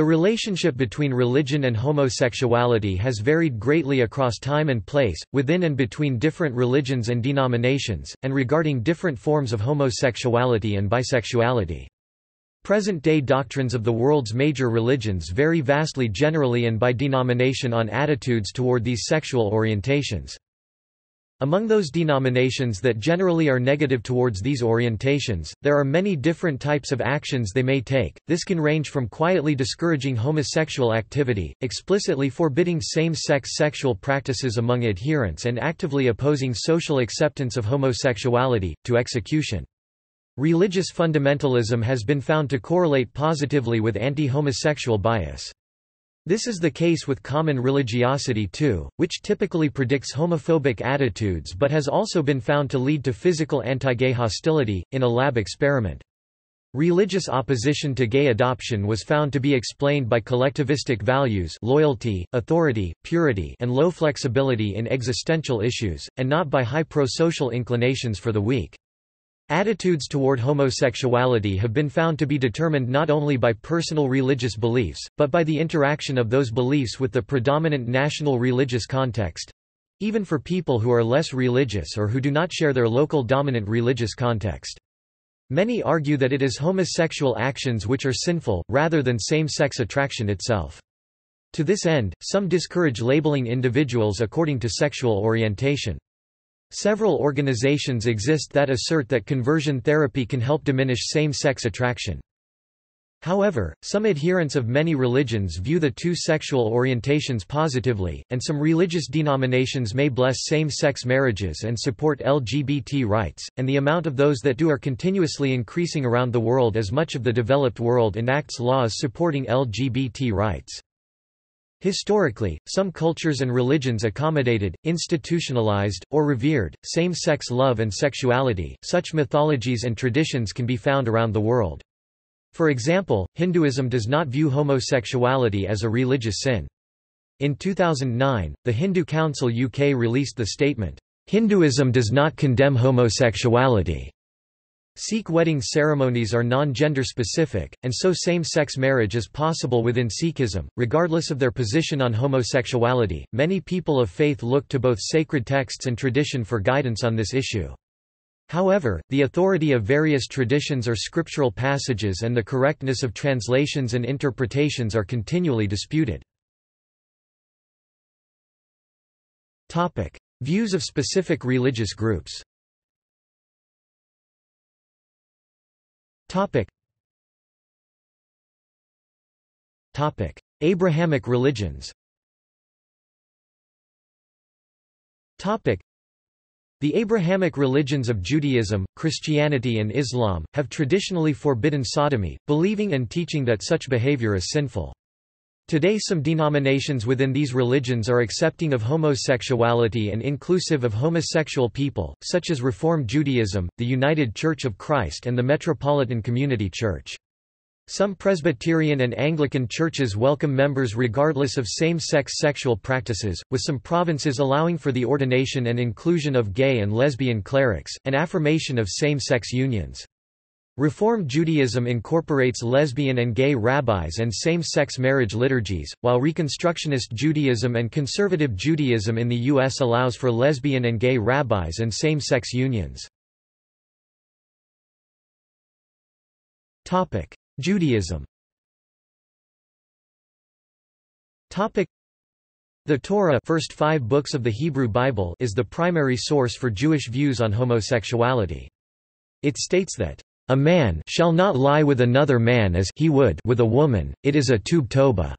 The relationship between religion and homosexuality has varied greatly across time and place, within and between different religions and denominations, and regarding different forms of homosexuality and bisexuality. Present-day doctrines of the world's major religions vary vastly generally and by denomination on attitudes toward these sexual orientations. Among those denominations that generally are negative towards these orientations, there are many different types of actions they may take. This can range from quietly discouraging homosexual activity, explicitly forbidding same-sex sexual practices among adherents and actively opposing social acceptance of homosexuality, to execution. Religious fundamentalism has been found to correlate positively with anti-homosexual bias. This is the case with common religiosity too, which typically predicts homophobic attitudes but has also been found to lead to physical anti-gay hostility, in a lab experiment. Religious opposition to gay adoption was found to be explained by collectivistic values loyalty, authority, purity and low flexibility in existential issues, and not by high pro-social inclinations for the weak. Attitudes toward homosexuality have been found to be determined not only by personal religious beliefs, but by the interaction of those beliefs with the predominant national religious context—even for people who are less religious or who do not share their local dominant religious context. Many argue that it is homosexual actions which are sinful, rather than same-sex attraction itself. To this end, some discourage labeling individuals according to sexual orientation. Several organizations exist that assert that conversion therapy can help diminish same-sex attraction. However, some adherents of many religions view the two sexual orientations positively, and some religious denominations may bless same-sex marriages and support LGBT rights, and the amount of those that do are continuously increasing around the world as much of the developed world enacts laws supporting LGBT rights. Historically, some cultures and religions accommodated, institutionalized, or revered, same-sex love and sexuality. Such mythologies and traditions can be found around the world. For example, Hinduism does not view homosexuality as a religious sin. In 2009, the Hindu Council UK released the statement, Hinduism does not condemn homosexuality. Sikh wedding ceremonies are non-gender specific, and so same-sex marriage is possible within Sikhism, regardless of their position on homosexuality. Many people of faith look to both sacred texts and tradition for guidance on this issue. However, the authority of various traditions or scriptural passages and the correctness of translations and interpretations are continually disputed. Topic: Views of specific religious groups. Topic. Topic. Abrahamic religions Topic. The Abrahamic religions of Judaism, Christianity and Islam, have traditionally forbidden sodomy, believing and teaching that such behavior is sinful. Today some denominations within these religions are accepting of homosexuality and inclusive of homosexual people, such as Reform Judaism, the United Church of Christ and the Metropolitan Community Church. Some Presbyterian and Anglican churches welcome members regardless of same-sex sexual practices, with some provinces allowing for the ordination and inclusion of gay and lesbian clerics, and affirmation of same-sex unions. Reform Judaism incorporates lesbian and gay rabbis and same-sex marriage liturgies, while Reconstructionist Judaism and Conservative Judaism in the U.S. allows for lesbian and gay rabbis and same-sex unions. Judaism the Torah first five books of the Hebrew Bible is the primary source for Jewish views on homosexuality. It states that a man shall not lie with another man as he would with a woman, it is a tub toba.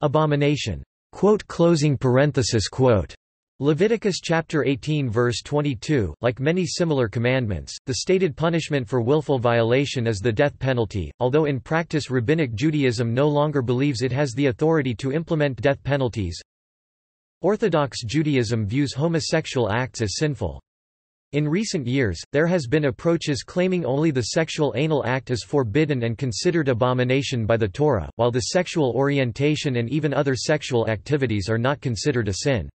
Abomination. Quote closing parenthesis quote. Leviticus chapter 18 verse 22 Like many similar commandments, the stated punishment for willful violation is the death penalty, although in practice Rabbinic Judaism no longer believes it has the authority to implement death penalties. Orthodox Judaism views homosexual acts as sinful. In recent years, there has been approaches claiming only the sexual anal act is forbidden and considered abomination by the Torah, while the sexual orientation and even other sexual activities are not considered a sin.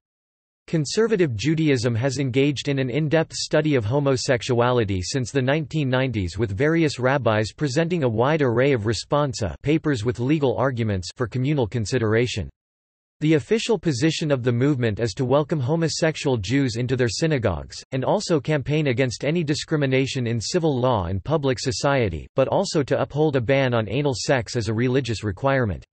Conservative Judaism has engaged in an in-depth study of homosexuality since the 1990s with various rabbis presenting a wide array of responsa papers with legal arguments for communal consideration. The official position of the movement is to welcome homosexual Jews into their synagogues, and also campaign against any discrimination in civil law and public society, but also to uphold a ban on anal sex as a religious requirement.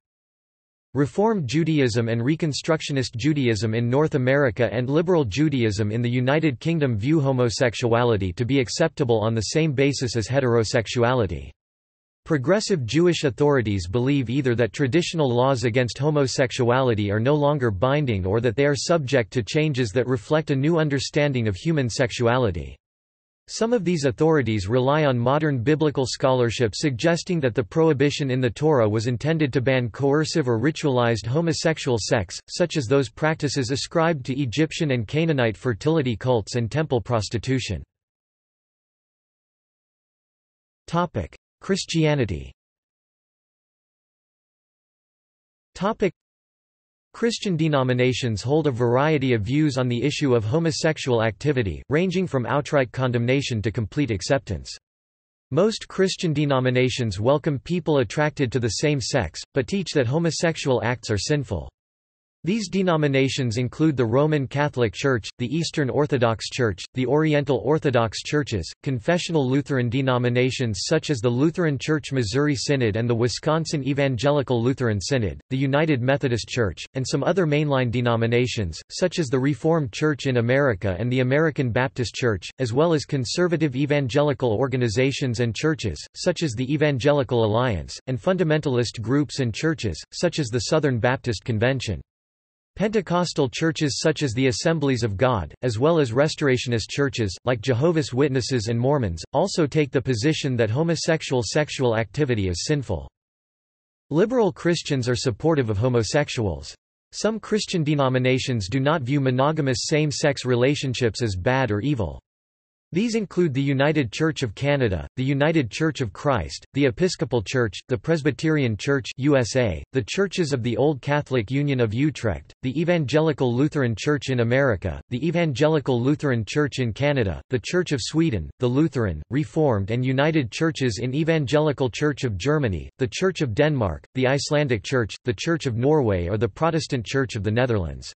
Reform Judaism and Reconstructionist Judaism in North America and Liberal Judaism in the United Kingdom view homosexuality to be acceptable on the same basis as heterosexuality. Progressive Jewish authorities believe either that traditional laws against homosexuality are no longer binding or that they are subject to changes that reflect a new understanding of human sexuality. Some of these authorities rely on modern biblical scholarship suggesting that the prohibition in the Torah was intended to ban coercive or ritualized homosexual sex, such as those practices ascribed to Egyptian and Canaanite fertility cults and temple prostitution. Christianity Christian denominations hold a variety of views on the issue of homosexual activity, ranging from outright condemnation to complete acceptance. Most Christian denominations welcome people attracted to the same sex, but teach that homosexual acts are sinful. These denominations include the Roman Catholic Church, the Eastern Orthodox Church, the Oriental Orthodox Churches, confessional Lutheran denominations such as the Lutheran Church Missouri Synod and the Wisconsin Evangelical Lutheran Synod, the United Methodist Church, and some other mainline denominations, such as the Reformed Church in America and the American Baptist Church, as well as conservative evangelical organizations and churches, such as the Evangelical Alliance, and fundamentalist groups and churches, such as the Southern Baptist Convention. Pentecostal churches such as the Assemblies of God, as well as Restorationist churches, like Jehovah's Witnesses and Mormons, also take the position that homosexual sexual activity is sinful. Liberal Christians are supportive of homosexuals. Some Christian denominations do not view monogamous same-sex relationships as bad or evil. These include the United Church of Canada, the United Church of Christ, the Episcopal Church, the Presbyterian Church USA, the Churches of the Old Catholic Union of Utrecht, the Evangelical Lutheran Church in America, the Evangelical Lutheran Church in Canada, the Church of Sweden, the Lutheran, Reformed and United Churches in Evangelical Church of Germany, the Church of Denmark, the Icelandic Church, the Church of Norway or the Protestant Church of the Netherlands.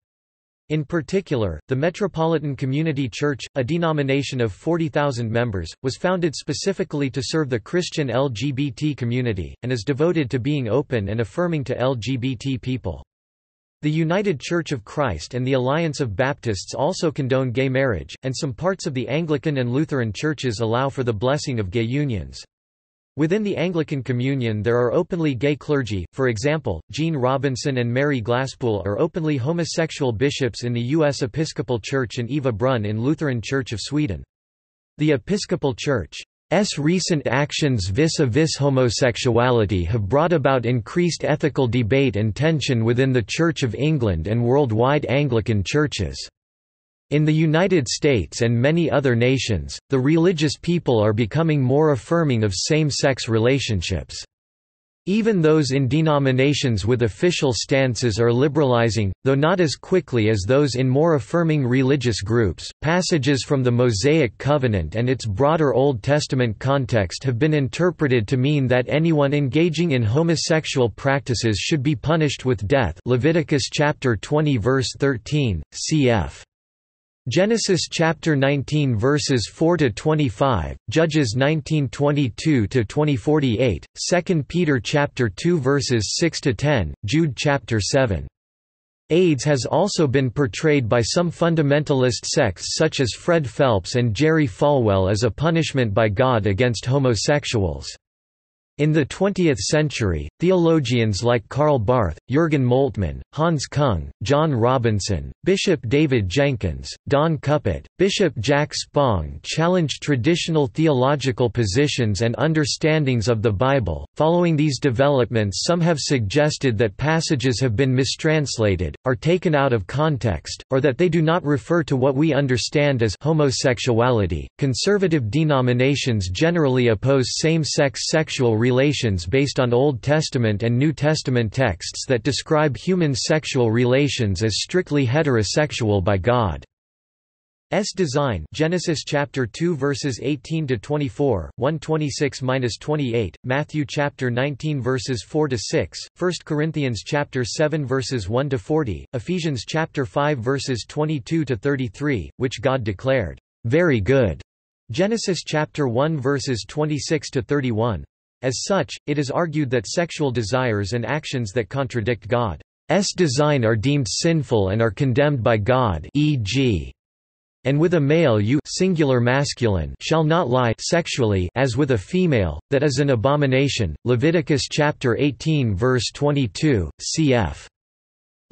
In particular, the Metropolitan Community Church, a denomination of 40,000 members, was founded specifically to serve the Christian LGBT community, and is devoted to being open and affirming to LGBT people. The United Church of Christ and the Alliance of Baptists also condone gay marriage, and some parts of the Anglican and Lutheran churches allow for the blessing of gay unions. Within the Anglican Communion there are openly gay clergy, for example, Gene Robinson and Mary Glasspool are openly homosexual bishops in the U.S. Episcopal Church and Eva Brunne in Lutheran Church of Sweden. The Episcopal Church's recent actions vis-a-vis -vis homosexuality have brought about increased ethical debate and tension within the Church of England and worldwide Anglican churches. In the United States and many other nations, the religious people are becoming more affirming of same-sex relationships. Even those in denominations with official stances are liberalizing, though not as quickly as those in more affirming religious groups. Passages from the Mosaic Covenant and its broader Old Testament context have been interpreted to mean that anyone engaging in homosexual practices should be punished with death. Leviticus chapter 20 verse 13, cf. Genesis chapter 19 verses 4 to 25, Judges 19:22 to 20:48, 2 Peter chapter 2 verses 6 to 10, Jude chapter 7. AIDS has also been portrayed by some fundamentalist sects such as Fred Phelps and Jerry Falwell as a punishment by God against homosexuals. In the 20th century, theologians like Karl Barth, Jürgen Moltmann, Hans Kung, John Robinson, Bishop David Jenkins, Don Cupitt, Bishop Jack Spong challenged traditional theological positions and understandings of the Bible. Following these developments, some have suggested that passages have been mistranslated, are taken out of context, or that they do not refer to what we understand as homosexuality. Conservative denominations generally oppose same sex sexual relations based on Old Testament and New Testament texts that describe human sexual relations as strictly heterosexual by God. S design Genesis chapter 2 verses 18 to 24 126-28 Matthew chapter 19 verses 4 to 6 1 Corinthians chapter 7 verses 1 to 40 Ephesians chapter 5 verses 22 to 33 which God declared very good Genesis chapter 1 verses 26 to 31 As such it is argued that sexual desires and actions that contradict God's design are deemed sinful and are condemned by God e.g and with a male you singular masculine shall not lie sexually as with a female, that is an abomination. Leviticus chapter 18 verse 22, cf.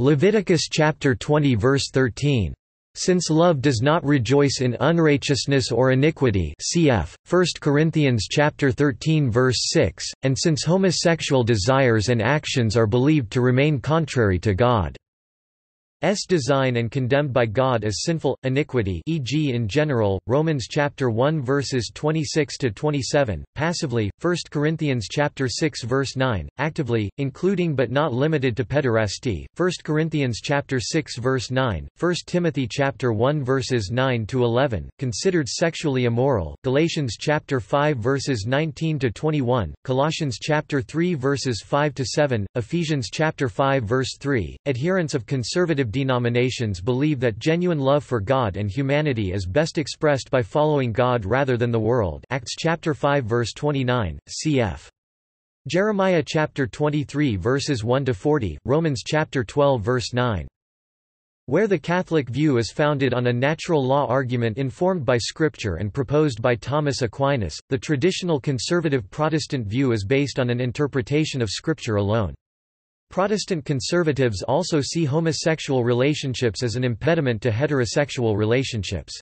Leviticus chapter 20 verse 13. Since love does not rejoice in unrighteousness or iniquity cf. 1 Corinthians chapter 13 verse 6, and since homosexual desires and actions are believed to remain contrary to God. S design and condemned by God as sinful iniquity e.g. in general Romans chapter 1 verses 26 to 27 passively 1 Corinthians chapter 6 verse 9 actively including but not limited to pederasty 1 Corinthians chapter 6 verse 9 1 Timothy chapter 1 verses 9 to 11 considered sexually immoral Galatians chapter 5 verses 19 to 21 Colossians chapter 3 verses 5 to 7 Ephesians chapter 5 verse 3 adherents of conservative denominations believe that genuine love for God and humanity is best expressed by following God rather than the world Acts chapter 5 verse 29, cf. Jeremiah chapter 23 verses 1 to 40, Romans chapter 12 verse 9. Where the Catholic view is founded on a natural law argument informed by Scripture and proposed by Thomas Aquinas, the traditional conservative Protestant view is based on an interpretation of Scripture alone. Protestant conservatives also see homosexual relationships as an impediment to heterosexual relationships.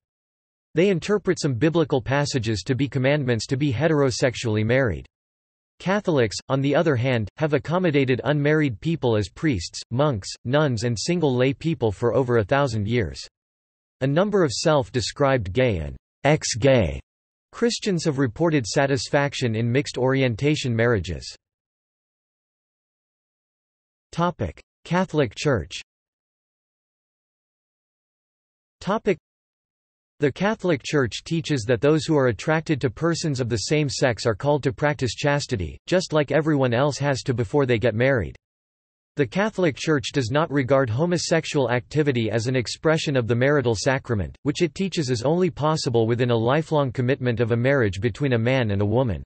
They interpret some biblical passages to be commandments to be heterosexually married. Catholics, on the other hand, have accommodated unmarried people as priests, monks, nuns and single lay people for over a thousand years. A number of self-described gay and ex-gay Christians have reported satisfaction in mixed orientation marriages. Topic: Catholic Church. Topic: The Catholic Church teaches that those who are attracted to persons of the same sex are called to practice chastity, just like everyone else has to before they get married. The Catholic Church does not regard homosexual activity as an expression of the marital sacrament, which it teaches is only possible within a lifelong commitment of a marriage between a man and a woman.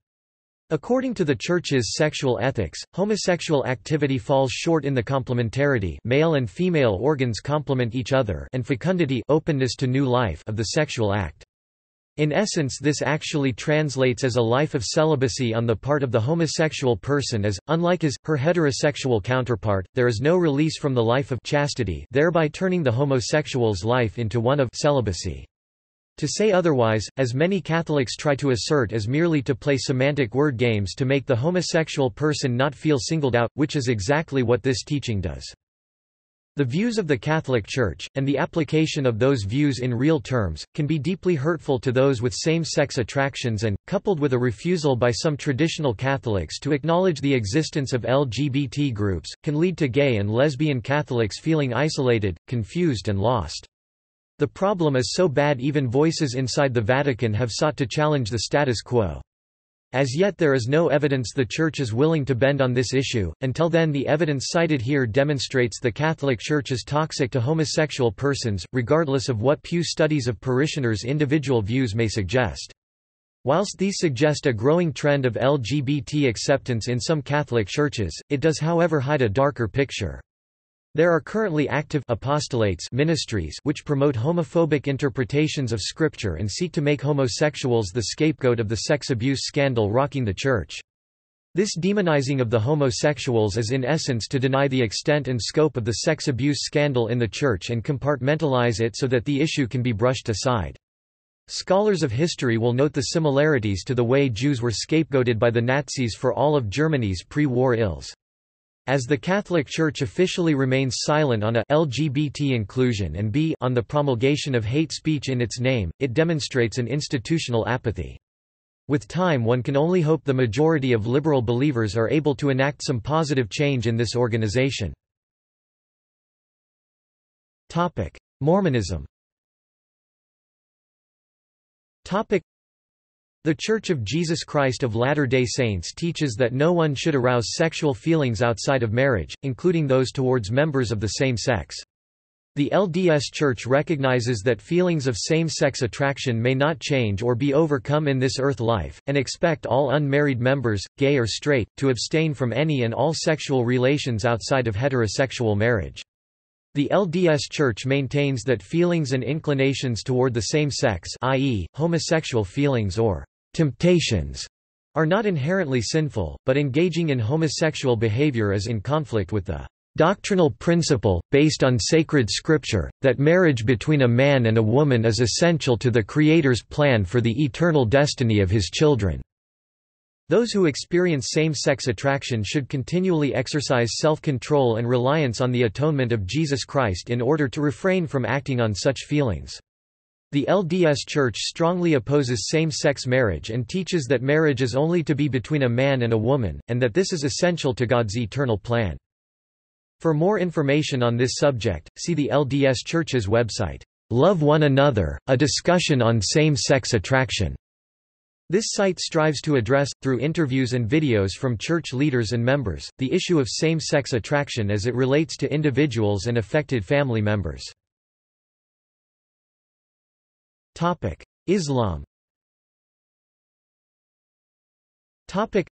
According to the Church's sexual ethics, homosexual activity falls short in the complementarity male and female organs complement each other and fecundity openness to new life of the sexual act. In essence this actually translates as a life of celibacy on the part of the homosexual person as, unlike his, her heterosexual counterpart, there is no release from the life of chastity thereby turning the homosexual's life into one of celibacy. To say otherwise, as many Catholics try to assert is merely to play semantic word games to make the homosexual person not feel singled out, which is exactly what this teaching does. The views of the Catholic Church, and the application of those views in real terms, can be deeply hurtful to those with same-sex attractions and, coupled with a refusal by some traditional Catholics to acknowledge the existence of LGBT groups, can lead to gay and lesbian Catholics feeling isolated, confused and lost. The problem is so bad even voices inside the Vatican have sought to challenge the status quo. As yet there is no evidence the Church is willing to bend on this issue, until then the evidence cited here demonstrates the Catholic Church is toxic to homosexual persons, regardless of what Pew studies of parishioners' individual views may suggest. Whilst these suggest a growing trend of LGBT acceptance in some Catholic churches, it does however hide a darker picture. There are currently active apostolates ministries which promote homophobic interpretations of Scripture and seek to make homosexuals the scapegoat of the sex abuse scandal rocking the Church. This demonizing of the homosexuals is in essence to deny the extent and scope of the sex abuse scandal in the Church and compartmentalize it so that the issue can be brushed aside. Scholars of history will note the similarities to the way Jews were scapegoated by the Nazis for all of Germany's pre-war ills. As the Catholic Church officially remains silent on a LGBT inclusion and b on the promulgation of hate speech in its name, it demonstrates an institutional apathy. With time one can only hope the majority of liberal believers are able to enact some positive change in this organization. Mormonism the Church of Jesus Christ of Latter-day Saints teaches that no one should arouse sexual feelings outside of marriage, including those towards members of the same sex. The LDS Church recognizes that feelings of same-sex attraction may not change or be overcome in this earth life, and expect all unmarried members, gay or straight, to abstain from any and all sexual relations outside of heterosexual marriage. The LDS Church maintains that feelings and inclinations toward the same sex i.e., homosexual feelings or temptations are not inherently sinful, but engaging in homosexual behavior is in conflict with the doctrinal principle, based on sacred scripture, that marriage between a man and a woman is essential to the Creator's plan for the eternal destiny of his children. Those who experience same-sex attraction should continually exercise self-control and reliance on the atonement of Jesus Christ in order to refrain from acting on such feelings. The LDS Church strongly opposes same-sex marriage and teaches that marriage is only to be between a man and a woman, and that this is essential to God's eternal plan. For more information on this subject, see the LDS Church's website, Love One Another, a discussion on same-sex attraction. This site strives to address, through interviews and videos from church leaders and members, the issue of same-sex attraction as it relates to individuals and affected family members. Islam Topic: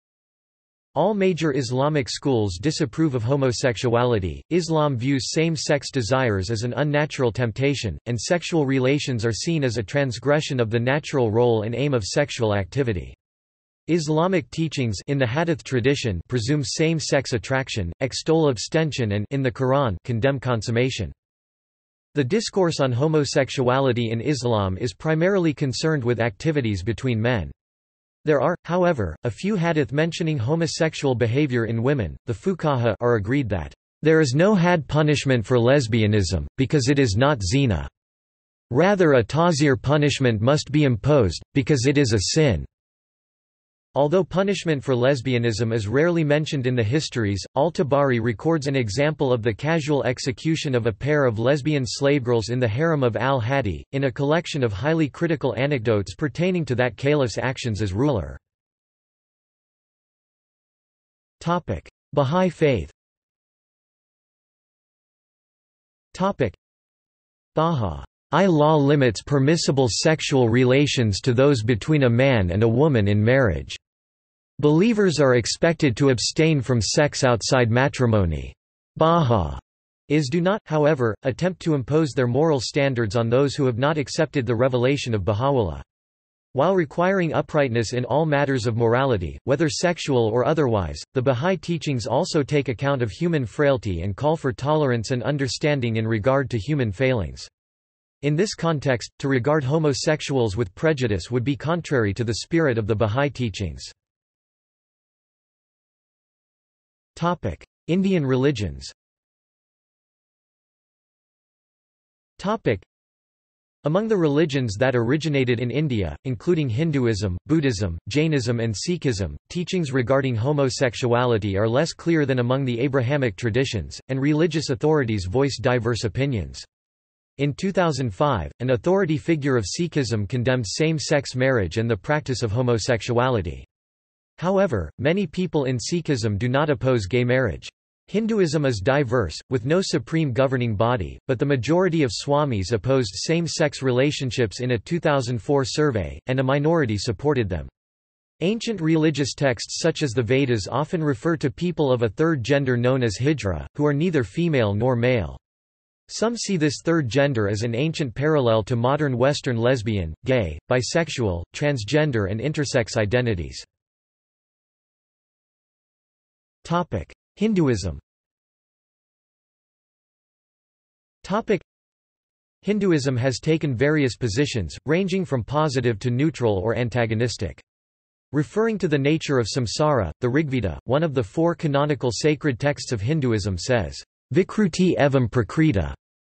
all major Islamic schools disapprove of homosexuality. Islam views same sex desires as an unnatural temptation, and sexual relations are seen as a transgression of the natural role and aim of sexual activity. Islamic teachings in the Hadith tradition presume same-sex attraction, extol abstention and in the Quran condemn consummation. The discourse on homosexuality in Islam is primarily concerned with activities between men. There are, however, a few hadith mentioning homosexual behavior in women. The fuqaha are agreed that there is no had punishment for lesbianism, because it is not zina. Rather a tazir punishment must be imposed, because it is a sin. Although punishment for lesbianism is rarely mentioned in the histories, al-Tabari records an example of the casual execution of a pair of lesbian slavegirls in the harem of al-Hadi, in a collection of highly critical anecdotes pertaining to that caliph's actions as ruler. Bahá'í faith Bahá'í law limits permissible sexual relations to those between a man and a woman in marriage. Believers are expected to abstain from sex outside matrimony. Baha is do not, however, attempt to impose their moral standards on those who have not accepted the revelation of Baha'u'llah. While requiring uprightness in all matters of morality, whether sexual or otherwise, the Bahá'í teachings also take account of human frailty and call for tolerance and understanding in regard to human failings. In this context, to regard homosexuals with prejudice would be contrary to the spirit of the Bahá'í teachings. Indian religions. Among the religions that originated in India, including Hinduism, Buddhism, Jainism and Sikhism, teachings regarding homosexuality are less clear than among the Abrahamic traditions, and religious authorities voice diverse opinions. In 2005, an authority figure of Sikhism condemned same-sex marriage and the practice of homosexuality. However, many people in Sikhism do not oppose gay marriage. Hinduism is diverse, with no supreme governing body, but the majority of Swamis opposed same-sex relationships in a 2004 survey, and a minority supported them. Ancient religious texts such as the Vedas often refer to people of a third gender known as Hijra, who are neither female nor male. Some see this third gender as an ancient parallel to modern Western lesbian, gay, bisexual, transgender and intersex identities. Hinduism. Hinduism has taken various positions, ranging from positive to neutral or antagonistic. Referring to the nature of samsara, the Rigveda, one of the four canonical sacred texts of Hinduism says, Vikruti evam prakriti.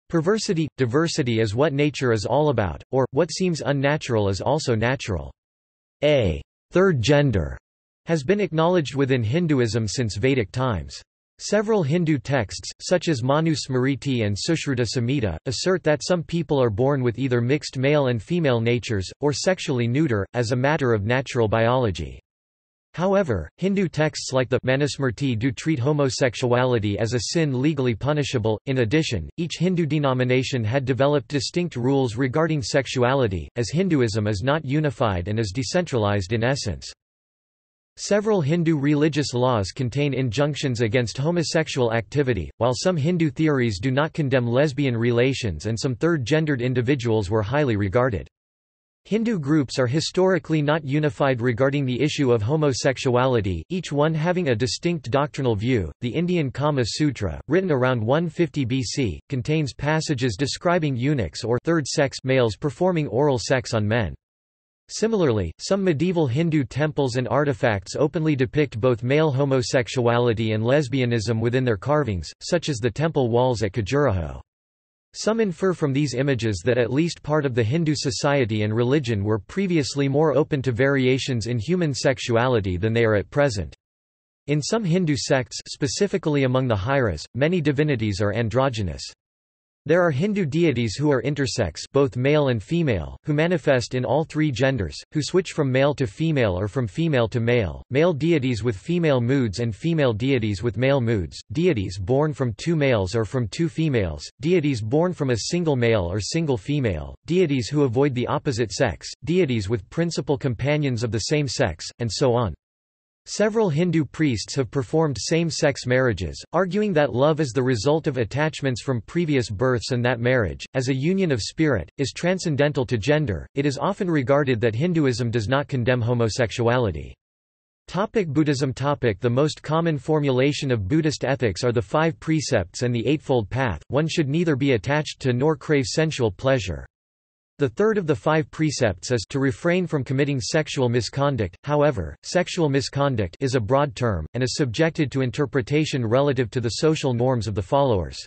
Perversity, diversity is what nature is all about, or, what seems unnatural is also natural. A third gender has been acknowledged within Hinduism since Vedic times. Several Hindu texts, such as Manu Smriti and Sushruta Samhita, assert that some people are born with either mixed male and female natures, or sexually neuter, as a matter of natural biology. However, Hindu texts like the Manusmriti do treat homosexuality as a sin legally punishable. In addition, each Hindu denomination had developed distinct rules regarding sexuality, as Hinduism is not unified and is decentralized in essence. Several Hindu religious laws contain injunctions against homosexual activity, while some Hindu theories do not condemn lesbian relations and some third-gendered individuals were highly regarded. Hindu groups are historically not unified regarding the issue of homosexuality, each one having a distinct doctrinal view. The Indian Kama Sutra, written around 150 BC, contains passages describing eunuchs or third sex males performing oral sex on men. Similarly, some medieval Hindu temples and artifacts openly depict both male homosexuality and lesbianism within their carvings, such as the temple walls at Khajuraho. Some infer from these images that at least part of the Hindu society and religion were previously more open to variations in human sexuality than they are at present. In some Hindu sects specifically among the Hijras, many divinities are androgynous. There are Hindu deities who are intersex both male and female, who manifest in all three genders, who switch from male to female or from female to male, male deities with female moods and female deities with male moods, deities born from two males or from two females, deities born from a single male or single female, deities who avoid the opposite sex, deities with principal companions of the same sex, and so on. Several Hindu priests have performed same-sex marriages, arguing that love is the result of attachments from previous births and that marriage, as a union of spirit, is transcendental to gender. It is often regarded that Hinduism does not condemn homosexuality. Topic Buddhism topic The most common formulation of Buddhist ethics are the five precepts and the Eightfold Path, one should neither be attached to nor crave sensual pleasure. The third of the five precepts is to refrain from committing sexual misconduct, however, sexual misconduct is a broad term, and is subjected to interpretation relative to the social norms of the followers.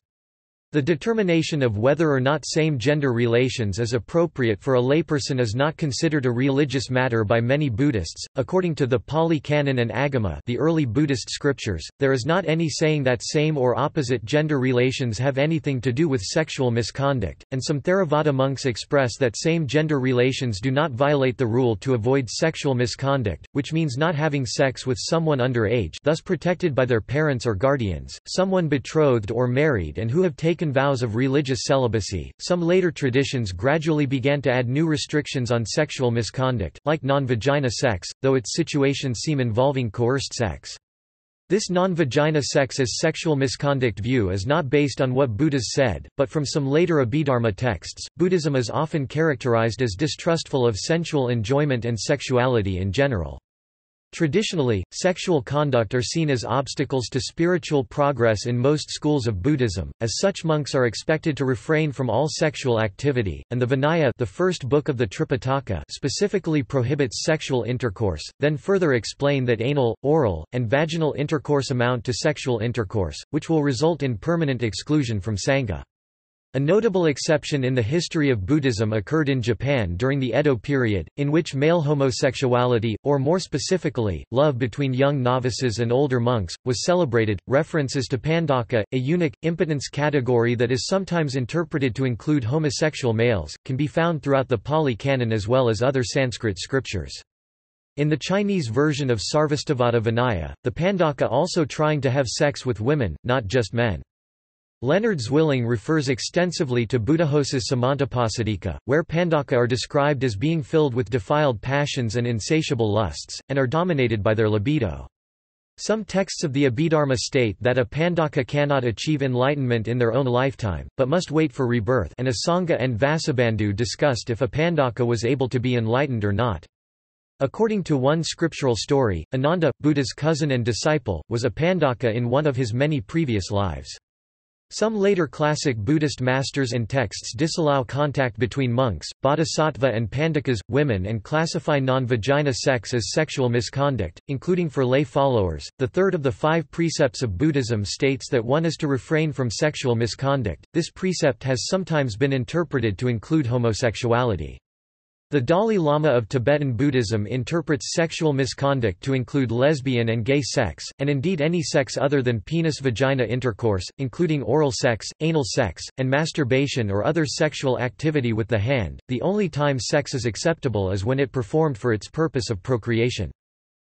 The determination of whether or not same-gender relations is appropriate for a layperson is not considered a religious matter by many Buddhists. According to the Pali Canon and Agama, the early Buddhist scriptures, there is not any saying that same or opposite gender relations have anything to do with sexual misconduct, and some Theravada monks express that same-gender relations do not violate the rule to avoid sexual misconduct, which means not having sex with someone under age, thus protected by their parents or guardians, someone betrothed or married and who have taken taken vows of religious celibacy. Some later traditions gradually began to add new restrictions on sexual misconduct, like non-vagina sex, though its situations seem involving coerced sex. This non-vagina sex as sexual misconduct view is not based on what Buddhas said, but from some later Abhidharma texts. Buddhism is often characterized as distrustful of sensual enjoyment and sexuality in general. Traditionally, sexual conduct are seen as obstacles to spiritual progress in most schools of Buddhism, as such monks are expected to refrain from all sexual activity, and the Vinaya the first book of the Tripitaka specifically prohibits sexual intercourse, then further explain that anal, oral, and vaginal intercourse amount to sexual intercourse, which will result in permanent exclusion from Sangha. A notable exception in the history of Buddhism occurred in Japan during the Edo period, in which male homosexuality, or more specifically, love between young novices and older monks, was celebrated. References to Pandaka, a eunuch, impotence category that is sometimes interpreted to include homosexual males, can be found throughout the Pali Canon as well as other Sanskrit scriptures. In the Chinese version of Sarvastivada Vinaya, the Pandaka also trying to have sex with women, not just men. Leonard Zwilling refers extensively to Buddhaghosa's Samantapasadika, where Pandaka are described as being filled with defiled passions and insatiable lusts, and are dominated by their libido. Some texts of the Abhidharma state that a Pandaka cannot achieve enlightenment in their own lifetime, but must wait for rebirth and Asanga and Vasubandhu discussed if a Pandaka was able to be enlightened or not. According to one scriptural story, Ananda, Buddha's cousin and disciple, was a Pandaka in one of his many previous lives. Some later classic Buddhist masters and texts disallow contact between monks, bodhisattva and pandakas, women and classify non-vagina sex as sexual misconduct, including for lay followers. The third of the five precepts of Buddhism states that one is to refrain from sexual misconduct. This precept has sometimes been interpreted to include homosexuality. The Dalai Lama of Tibetan Buddhism interprets sexual misconduct to include lesbian and gay sex, and indeed any sex other than penis-vagina intercourse, including oral sex, anal sex, and masturbation or other sexual activity with the hand. The only time sex is acceptable is when it performed for its purpose of procreation.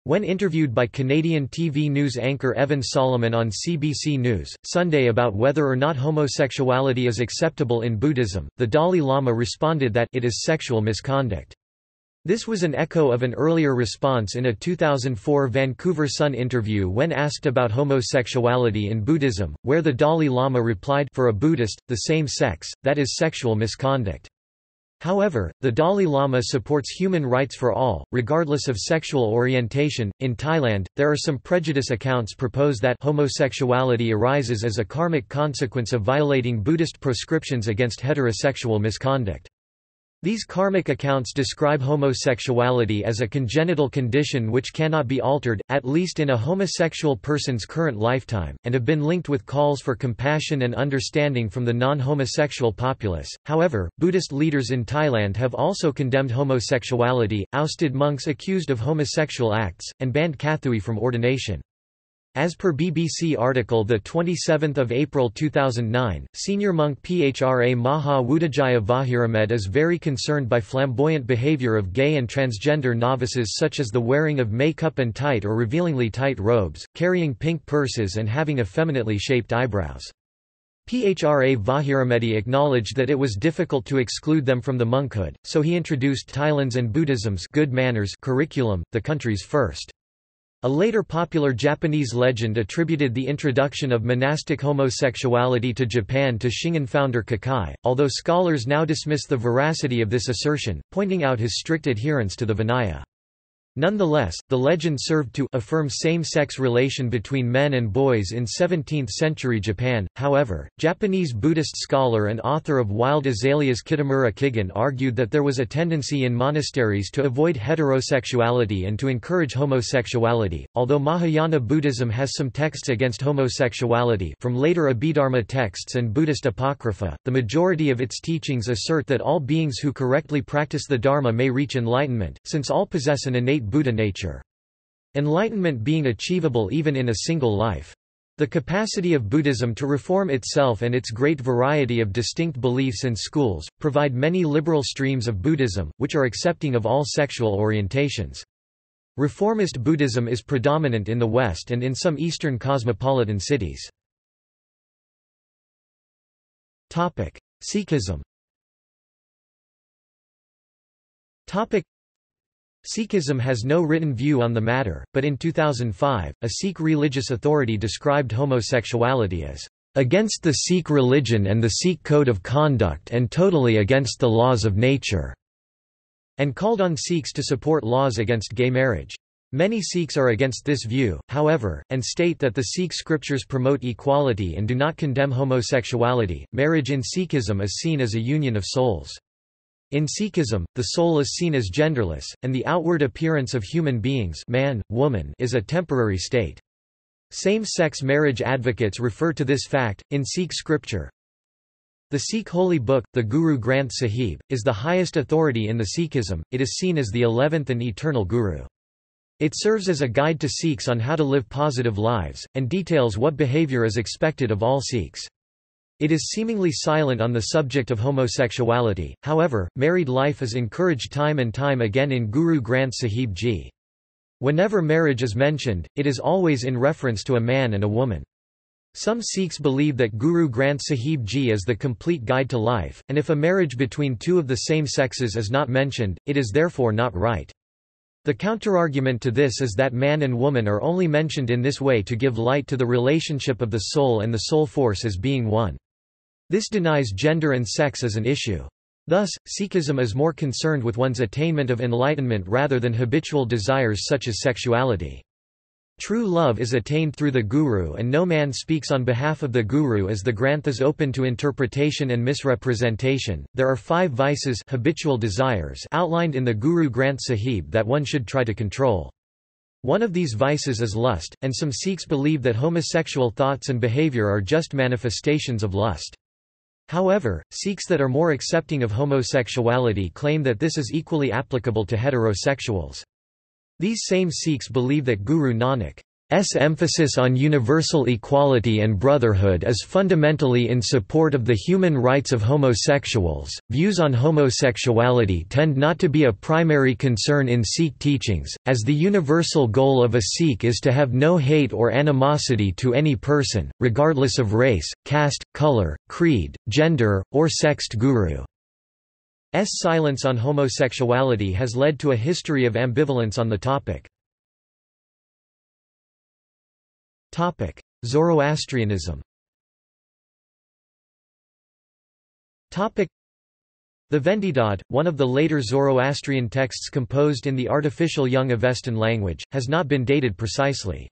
When interviewed by Canadian TV news anchor Evan Solomon on CBC News, Sunday about whether or not homosexuality is acceptable in Buddhism, the Dalai Lama responded that it is sexual misconduct. This was an echo of an earlier response in a 2004 Vancouver Sun interview when asked about homosexuality in Buddhism, where the Dalai Lama replied for a Buddhist, the same sex, that is sexual misconduct. However, the Dalai Lama supports human rights for all, regardless of sexual orientation. In Thailand, there are some prejudice accounts propose that homosexuality arises as a karmic consequence of violating Buddhist proscriptions against heterosexual misconduct. These karmic accounts describe homosexuality as a congenital condition which cannot be altered, at least in a homosexual person's current lifetime, and have been linked with calls for compassion and understanding from the non-homosexual populace. However, Buddhist leaders in Thailand have also condemned homosexuality, ousted monks accused of homosexual acts, and banned kathoey from ordination. As per BBC article 27 April 2009, senior monk Phra Maha Vudhijaya Vajiramedhi is very concerned by flamboyant behaviour of gay and transgender novices such as the wearing of makeup and tight or revealingly tight robes, carrying pink purses and having effeminately shaped eyebrows. Phra Vajiramedhi acknowledged that it was difficult to exclude them from the monkhood, so he introduced Thailand's and Buddhism's good manners curriculum, the country's first a later popular Japanese legend attributed the introduction of monastic homosexuality to Japan to Shingon founder Kukai, although scholars now dismiss the veracity of this assertion, pointing out his strict adherence to the Vinaya. Nonetheless, the legend served to affirm same-sex relation between men and boys in 17th-century Japan. However, Japanese Buddhist scholar and author of Wild Azaleas Kitamura Kigen argued that there was a tendency in monasteries to avoid heterosexuality and to encourage homosexuality. Although Mahayana Buddhism has some texts against homosexuality from later Abhidharma texts and Buddhist apocrypha, the majority of its teachings assert that all beings who correctly practice the Dharma may reach enlightenment, since all possess an innate Buddha nature. Enlightenment being achievable even in a single life. The capacity of Buddhism to reform itself and its great variety of distinct beliefs and schools, provide many liberal streams of Buddhism, which are accepting of all sexual orientations. Reformist Buddhism is predominant in the West and in some Eastern cosmopolitan cities. Sikhism Sikhism has no written view on the matter, but in 2005, a Sikh religious authority described homosexuality as against the Sikh religion and the Sikh code of conduct and totally against the laws of nature, and called on Sikhs to support laws against gay marriage. Many Sikhs are against this view, however, and state that the Sikh scriptures promote equality and do not condemn homosexuality. Marriage in Sikhism is seen as a union of souls. In Sikhism, the soul is seen as genderless, and the outward appearance of human beings man, woman is a temporary state. Same-sex marriage advocates refer to this fact, in Sikh scripture. The Sikh holy book, the Guru Granth Sahib, is the highest authority in the Sikhism, it is seen as the eleventh and eternal Guru. It serves as a guide to Sikhs on how to live positive lives, and details what behavior is expected of all Sikhs. It is seemingly silent on the subject of homosexuality, however, married life is encouraged time and time again in Guru Granth Sahib Ji. Whenever marriage is mentioned, it is always in reference to a man and a woman. Some Sikhs believe that Guru Granth Sahib Ji is the complete guide to life, and if a marriage between two of the same sexes is not mentioned, it is therefore not right. The counterargument to this is that man and woman are only mentioned in this way to give light to the relationship of the soul and the soul force as being one. This denies gender and sex as an issue. Thus, Sikhism is more concerned with one's attainment of enlightenment rather than habitual desires such as sexuality. True love is attained through the Guru and no man speaks on behalf of the Guru as the Granth is open to interpretation and misrepresentation. There are five vices habitual desires outlined in the Guru Granth Sahib that one should try to control. One of these vices is lust, and some Sikhs believe that homosexual thoughts and behavior are just manifestations of lust. However, Sikhs that are more accepting of homosexuality claim that this is equally applicable to heterosexuals. These same Sikhs believe that Guru Nanak S emphasis on universal equality and brotherhood is fundamentally in support of the human rights of homosexuals. Views on homosexuality tend not to be a primary concern in Sikh teachings, as the universal goal of a Sikh is to have no hate or animosity to any person, regardless of race, caste, color, creed, gender, or sexed guru. S silence on homosexuality has led to a history of ambivalence on the topic. Zoroastrianism. Topic: The Vendidad, one of the later Zoroastrian texts composed in the artificial Young Avestan language, has not been dated precisely.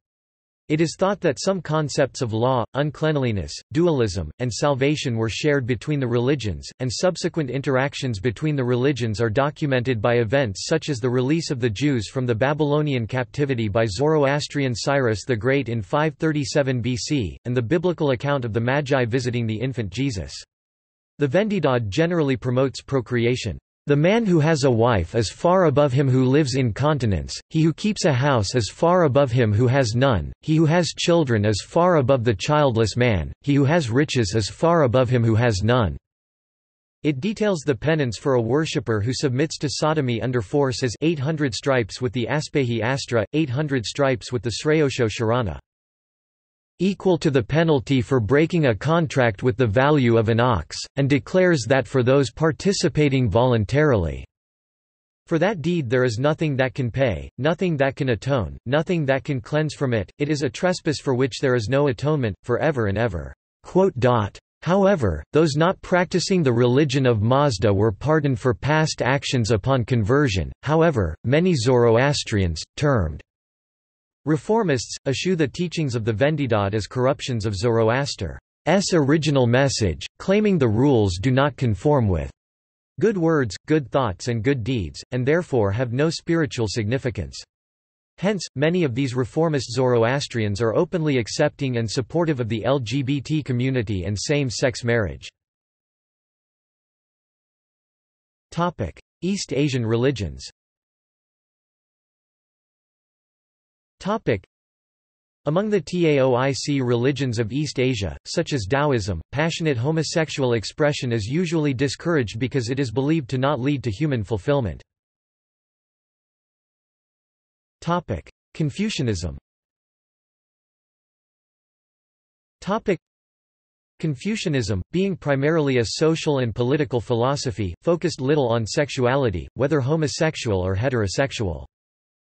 It is thought that some concepts of law, uncleanliness, dualism, and salvation were shared between the religions, and subsequent interactions between the religions are documented by events such as the release of the Jews from the Babylonian captivity by Zoroastrian Cyrus the Great in 537 BC, and the biblical account of the Magi visiting the infant Jesus. The Vendidad generally promotes procreation. The man who has a wife is far above him who lives in continence, he who keeps a house is far above him who has none, he who has children is far above the childless man, he who has riches is far above him who has none. It details the penance for a worshipper who submits to sodomy under force as 800 stripes with the Aspahe astra, 800 stripes with the Sraosho charana equal to the penalty for breaking a contract with the value of an ox, and declares that for those participating voluntarily. For that deed there is nothing that can pay, nothing that can atone, nothing that can cleanse from it, it is a trespass for which there is no atonement, for ever and ever. However, those not practicing the religion of Mazda were pardoned for past actions upon conversion, however, many Zoroastrians, termed Reformists, eschew the teachings of the Vendidad as corruptions of Zoroaster's original message, claiming the rules do not conform with good words, good thoughts and good deeds, and therefore have no spiritual significance. Hence, many of these reformist Zoroastrians are openly accepting and supportive of the LGBT community and same-sex marriage. East Asian religions Topic. Among the Taoic religions of East Asia, such as Taoism, passionate homosexual expression is usually discouraged because it is believed to not lead to human fulfillment. Topic. Confucianism Topic. Confucianism, being primarily a social and political philosophy, focused little on sexuality, whether homosexual or heterosexual.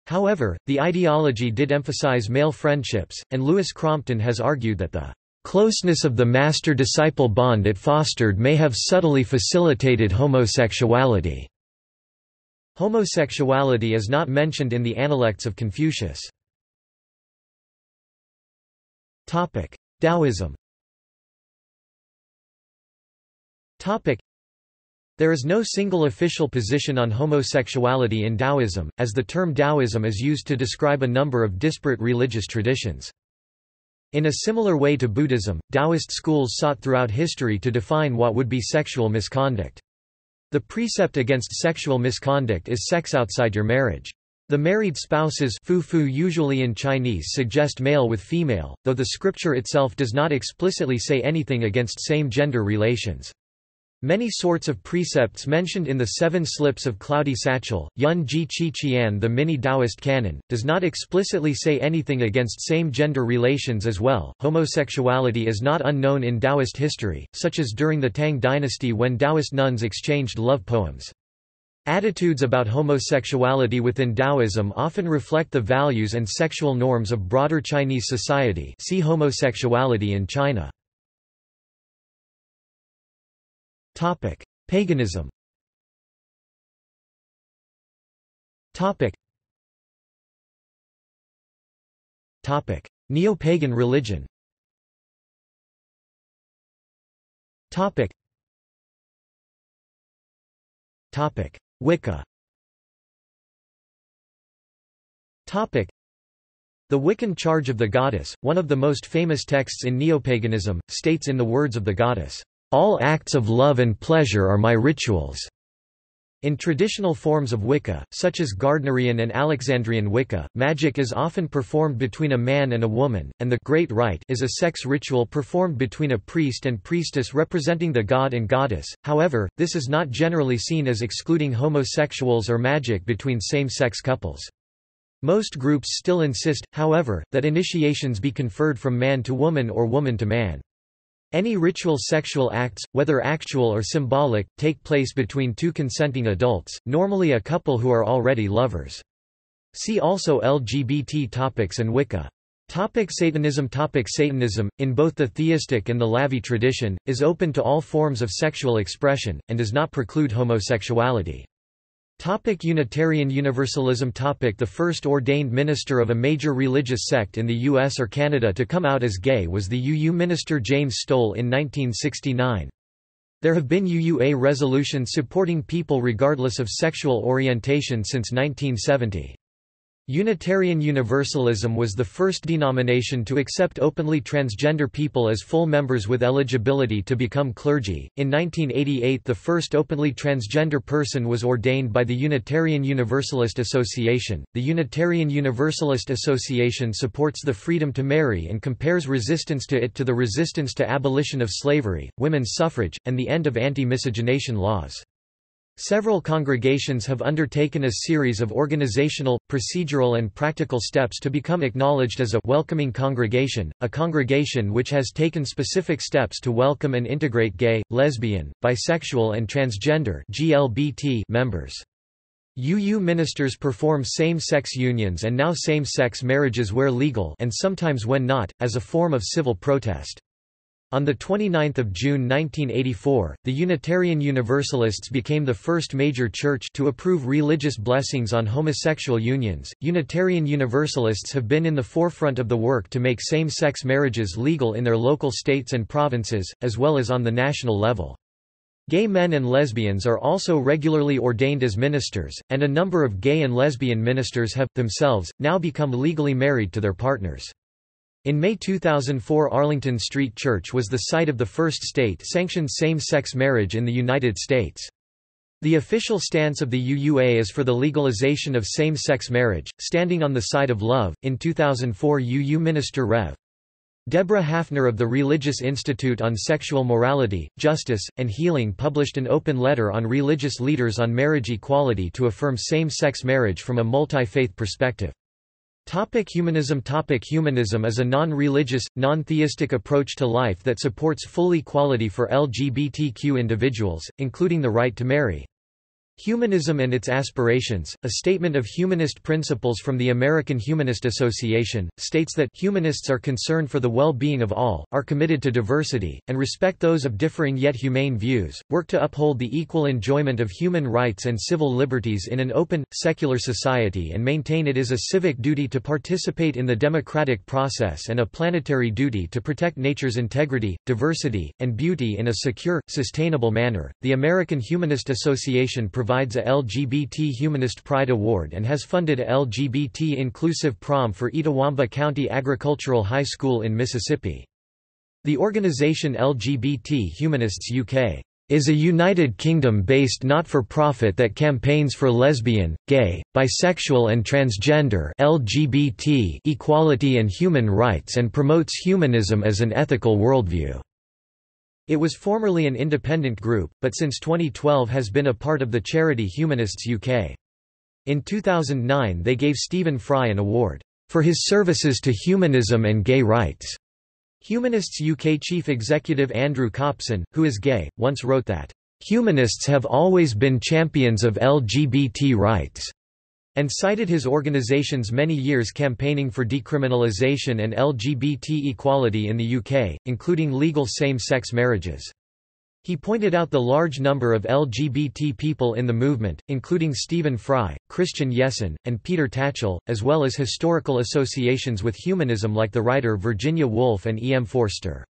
However, the ideology did emphasize male friendships, and Louis Crompton has argued that the closeness of the master-disciple bond it fostered may have subtly facilitated homosexuality. Homosexuality is not mentioned in the Analects of Confucius. Taoism there is no single official position on homosexuality in Taoism, as the term Taoism is used to describe a number of disparate religious traditions. In a similar way to Buddhism, Taoist schools sought throughout history to define what would be sexual misconduct. The precept against sexual misconduct is sex outside your marriage. The married spouses fu fu usually in Chinese suggest male with female, though the scripture itself does not explicitly say anything against same-gender relations. Many sorts of precepts mentioned in the Seven Slips of Cloudy Satchel, Yunji Qiqian the Mini Taoist canon, does not explicitly say anything against same-gender relations as well. Homosexuality is not unknown in Taoist history, such as during the Tang dynasty when Taoist nuns exchanged love poems. Attitudes about homosexuality within Taoism often reflect the values and sexual norms of broader Chinese society see homosexuality in China. Topic: Paganism. Topic. Topic: Neo-pagan religion. Topic. Topic: Wicca. Topic. The Wiccan Charge of the Goddess, one of the most famous texts in neopaganism, states in the words of the goddess, All acts of love and pleasure are my rituals. In traditional forms of Wicca, such as Gardnerian and Alexandrian Wicca, magic is often performed between a man and a woman, and the Great Rite is a sex ritual performed between a priest and priestess representing the god and goddess. However, this is not generally seen as excluding homosexuals or magic between same-sex couples. Most groups still insist, however, that initiations be conferred from man to woman or woman to man. Any ritual sexual acts, whether actual or symbolic, take place between two consenting adults, normally a couple who are already lovers. See also LGBT topics and Wicca. Topic Satanism Topic Satanism, in both the theistic and the LaVeyan tradition, is open to all forms of sexual expression, and does not preclude homosexuality. Topic Unitarian Universalism Topic The first ordained minister of a major religious sect in the U.S. or Canada to come out as gay was the UU minister James Stoll in 1969. There have been UUA resolutions supporting people regardless of sexual orientation since 1970. Unitarian Universalism was the first denomination to accept openly transgender people as full members with eligibility to become clergy. In 1988, the first openly transgender person was ordained by the Unitarian Universalist Association. The Unitarian Universalist Association supports the freedom to marry and compares resistance to it to the resistance to abolition of slavery, women's suffrage, and the end of anti-miscegenation laws. Several congregations have undertaken a series of organizational, procedural and practical steps to become acknowledged as a welcoming congregation, a congregation which has taken specific steps to welcome and integrate gay, lesbian, bisexual and transgender GLBT members. UU ministers perform same-sex unions and now same-sex marriages where legal and sometimes when not, as a form of civil protest. On 29 June 1984, the Unitarian Universalists became the first major church to approve religious blessings on homosexual unions. Unitarian Universalists have been in the forefront of the work to make same-sex marriages legal in their local states and provinces, as well as on the national level. Gay men and lesbians are also regularly ordained as ministers, and a number of gay and lesbian ministers have, themselves, now become legally married to their partners. In May 2004 Arlington Street Church was the site of the first state-sanctioned same-sex marriage in the United States. The official stance of the UUA is for the legalization of same-sex marriage, standing on the side of love. In 2004 UU Minister Rev. Deborah Haffner of the Religious Institute on Sexual Morality, Justice, and Healing published an open letter on religious leaders on marriage equality to affirm same-sex marriage from a multi-faith perspective. Topic humanism Topic Humanism is a non-religious, non-theistic approach to life that supports full equality for LGBTQ individuals, including the right to marry. Humanism and its Aspirations, a statement of humanist principles from the American Humanist Association, states that humanists are concerned for the well-being of all, are committed to diversity, and respect those of differing yet humane views, work to uphold the equal enjoyment of human rights and civil liberties in an open, secular society and maintain it is a civic duty to participate in the democratic process and a planetary duty to protect nature's integrity, diversity, and beauty in a secure, sustainable manner. The American Humanist Association provides provides a LGBT Humanist Pride Award and has funded a LGBT inclusive prom for Itawamba County Agricultural High School in Mississippi. The organization LGBT Humanists UK is a United Kingdom-based not-for-profit that campaigns for lesbian, gay, bisexual and transgender LGBT equality and human rights and promotes humanism as an ethical worldview. It was formerly an independent group, but since 2012 has been a part of the charity Humanists UK. In 2009 they gave Stephen Fry an award, "...for his services to humanism and gay rights." Humanists UK chief executive Andrew Copson, who is gay, once wrote that, "...humanists have always been champions of LGBT rights." And cited his organization's many years campaigning for decriminalisation and LGBT equality in the UK, including legal same-sex marriages. He pointed out the large number of LGBT people in the movement, including Stephen Fry, Christian Jessen, and Peter Tatchell, as well as historical associations with humanism like the writer Virginia Woolf and E. M. Forster.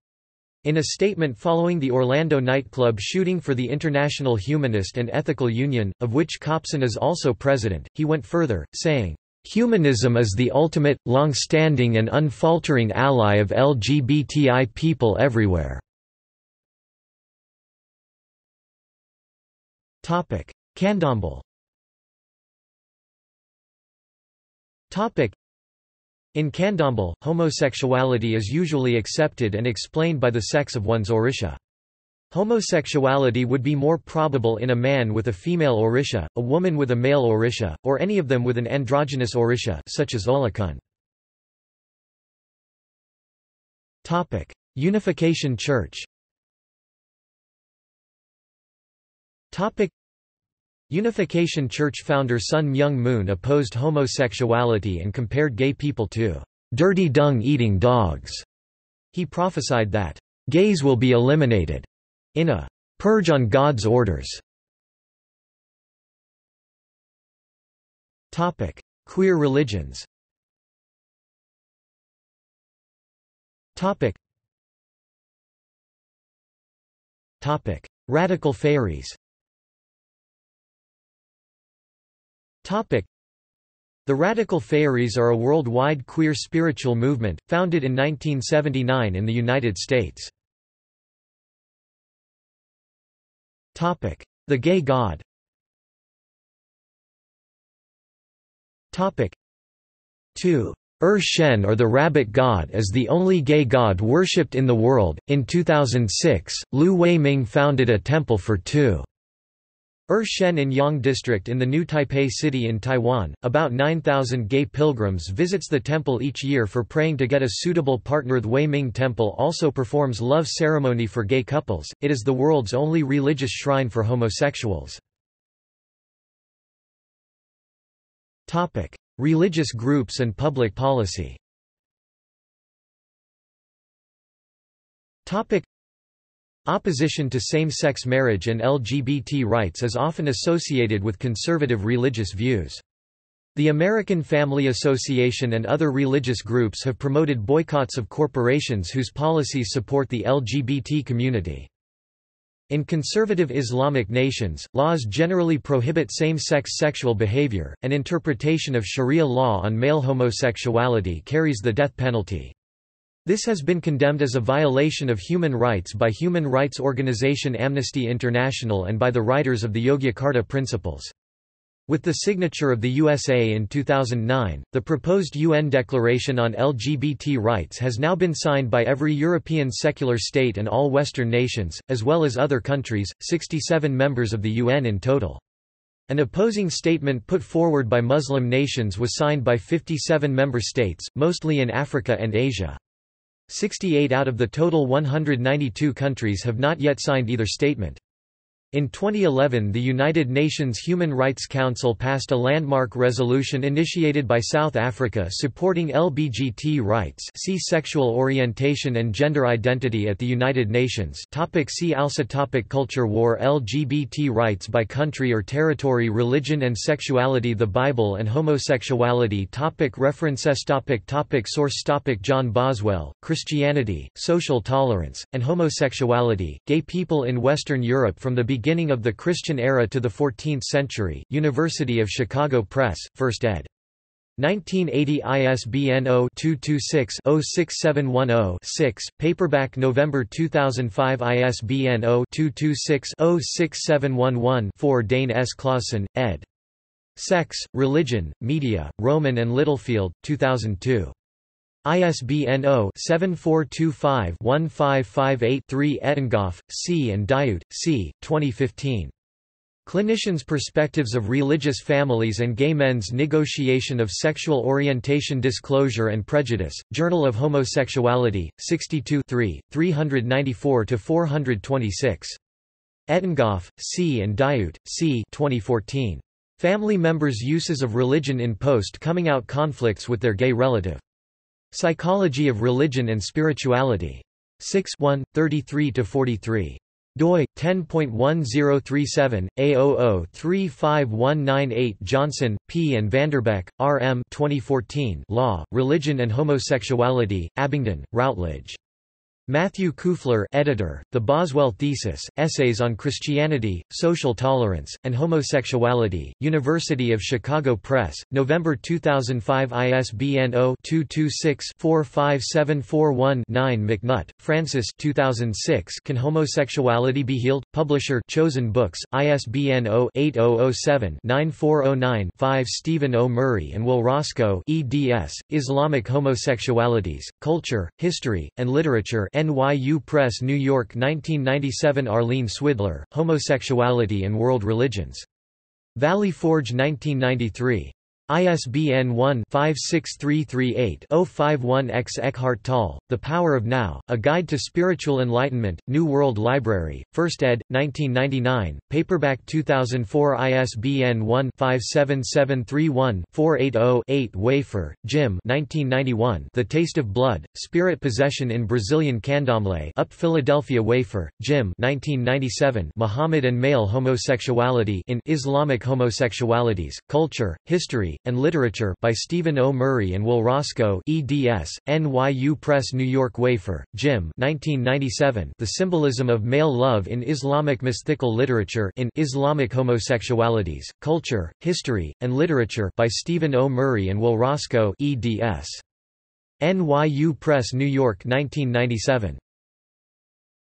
In a statement following the Orlando nightclub shooting for the International Humanist and Ethical Union, of which Copson is also president, he went further, saying, Humanism is the ultimate, long-standing and unfaltering ally of LGBTI people everywhere. Candomble in Candomblé, homosexuality is usually accepted and explained by the sex of one's orisha. Homosexuality would be more probable in a man with a female orisha, a woman with a male orisha, or any of them with an androgynous orisha such as Olokun. Unification Church Unification Church founder Sun Myung Moon opposed homosexuality and compared gay people to dirty dung-eating dogs. He prophesied that gays will be eliminated in a purge on God's orders. Topic: Queer religions. Topic. Radical faeries. Topic. The Radical Fairies are a worldwide queer spiritual movement, founded in 1979 in the United States. Topic. The Gay God Topic. 2. Ur Shen or the Rabbit God is the only gay god worshipped in the world. In 2006, Lu Wei-ming founded a temple for two Ur Shen in Yonghe District in the new Taipei city in Taiwan, about 9,000 gay pilgrims visits the temple each year for praying to get a suitable partner. The Wei Ming Temple also performs love ceremony for gay couples, it is the world's only religious shrine for homosexuals. Religious groups and public policy Opposition to same-sex marriage and LGBT rights is often associated with conservative religious views. The American Family Association and other religious groups have promoted boycotts of corporations whose policies support the LGBT community. In conservative Islamic nations, laws generally prohibit same-sex sexual behavior, and interpretation of Sharia law on male homosexuality carries the death penalty. This has been condemned as a violation of human rights by human rights organization Amnesty International and by the writers of the Yogyakarta Principles. With the signature of the USA in 2009, the proposed UN Declaration on LGBT Rights has now been signed by every European secular state and all Western nations, as well as other countries, 67 members of the UN in total. An opposing statement put forward by Muslim nations was signed by 57 member states, mostly in Africa and Asia. 68 out of the total 192 countries have not yet signed either statement. In 2011 the United Nations Human Rights Council passed a landmark resolution initiated by South Africa supporting LBGT rights see sexual orientation and gender identity at the United Nations. Topic See also topic Culture war LGBT rights by country or territory Religion and sexuality The Bible and homosexuality topic References topic topic Source topic John Boswell, Christianity, Social Tolerance, and Homosexuality, Gay People in Western Europe from the beginning beginning of the Christian era to the 14th century, University of Chicago Press, 1st ed. 1980 ISBN 0-226-06710-6, paperback November 2005 ISBN 0-226-06711-4 Dane S. Clausen, ed. Sex, Religion, Media, Rowman and Littlefield, 2002. ISBN 0-7425-1558-3 Etengoff, C. and Daiute, C. 2015. Clinicians' Perspectives of Religious Families and Gay Men's Negotiation of Sexual Orientation Disclosure and Prejudice, Journal of Homosexuality, 62 394–426. Etengoff, C. and Daiute, C. 2014. Family members' uses of religion in post-coming-out conflicts with their gay relative. Psychology of Religion and Spirituality. 6 1, 33–43 doi 10.1037 A00-35198 Johnson, P. and Vanderbeck, R. M. 2014 Law, Religion and Homosexuality, Abingdon, Routledge. Matthew Kuefler editor, The Boswell Thesis, Essays on Christianity, Social Tolerance, and Homosexuality, University of Chicago Press, November 2005 ISBN 0-226-45741-9 MacNutt, Francis 2006 Can Homosexuality Be Healed? Publisher Chosen Books, ISBN 0-8007-9409-5 Stephen O. Murray and Will Roscoe eds, Islamic Homosexualities, Culture, History, and Literature NYU Press New York 1997 Arlene Swidler, Homosexuality and World Religions. Valley Forge 1993. ISBN 1-56338-051-X Eckhart Tolle, The Power of Now, A Guide to Spiritual Enlightenment, New World Library, 1st ed., 1999, paperback 2004 ISBN 1-57731-480-8 Wafer, Jim 1991, The Taste of Blood, Spirit Possession in Brazilian Candomblé up Philadelphia Wafer, Jim 1997, Muhammad and Male Homosexuality in Islamic Homosexualities, Culture, And Literature by Stephen O. Murray and Will Roscoe eds, NYU Press New York Wafer, Jim 1997, The Symbolism of Male Love in Islamic Mystical Literature in Islamic Homosexualities, Culture, History, and Literature by Stephen O. Murray and Will Roscoe eds. NYU Press New York 1997.